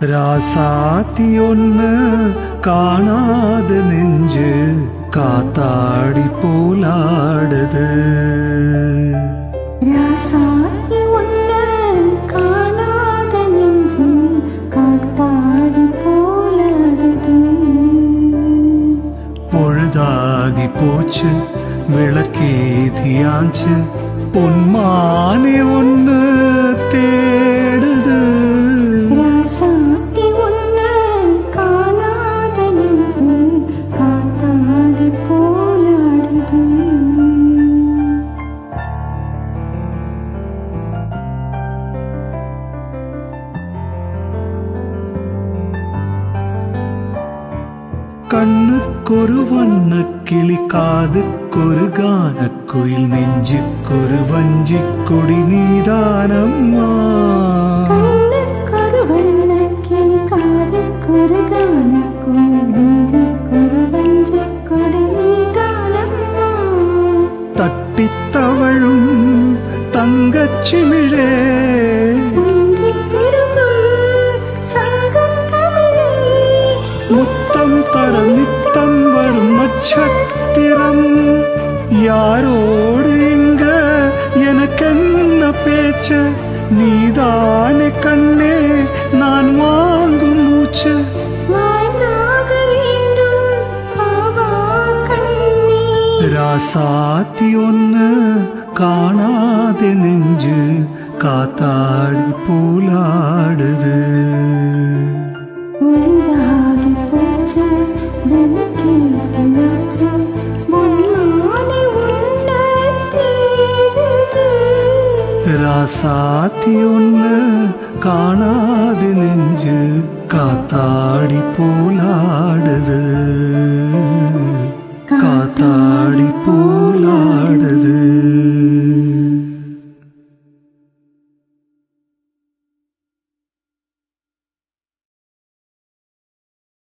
ராசாத்தி ஒன்னு காணாத நெஞ்சு காத்தாடி போலாடுது. ராசாத்தி ஒண்ணு காணாத நெஞ்சு காத்தாடி போலாடுது. பொழுதாகி போச்சு விளக்கேதியாச்சு பொன்மானே ஒன்னு கண்ணுக்கொரு வண்ண கிளி காதுக்கொரு கானக்குயில் நெஞ்சுக்கொரு வஞ்சி கொடி நீதானம்மா. கண்ணுக்கொரு வண்ணக்கிளி நட்சத்திரம் யாரோடு இங்க எனக்கென்ன பேச்சு நீதானே கண்ணே நான் வாங்கும் மூச்சு வாழ்ந்தாக வேண்டும் ஆவா கண்ணே ராசாத்தி ஒன்னு ராசாத்தி ஒன்னு காணாத நெஞ்சு காத்தாடி போலாடுது.